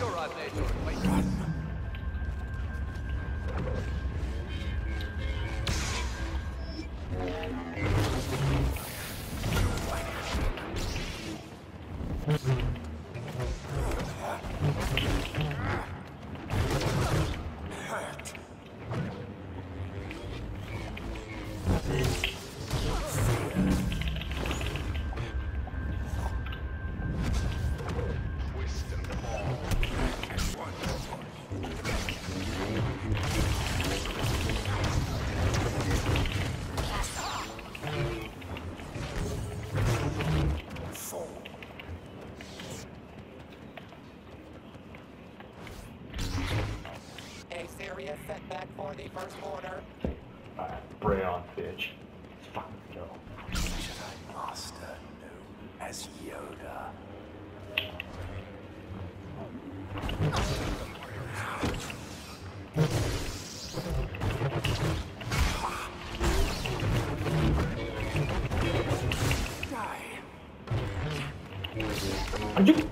sure I've made your acquaintance. A serious setback for the first order. Alright, bring on, bitch. Fucking go. Jedi Master known as Yoda. Are you? You,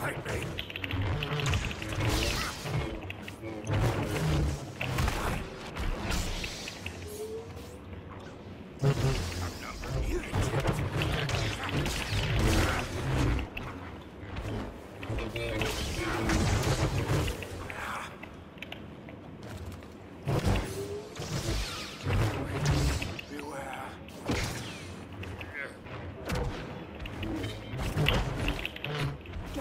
Fight me.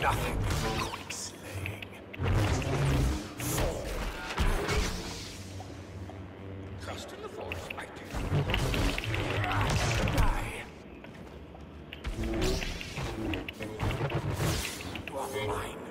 nothing slaying. Fall. Trust in the force, I do. Die. You are mine.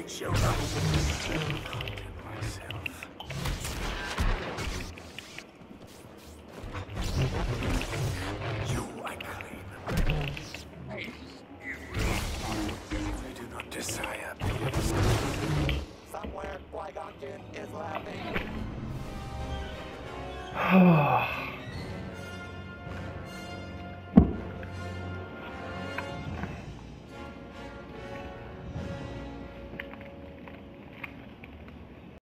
Not engage Yoda. Content myself. You, I claim. I do not desire peace. Somewhere Qui-Gon is laughing. Ah.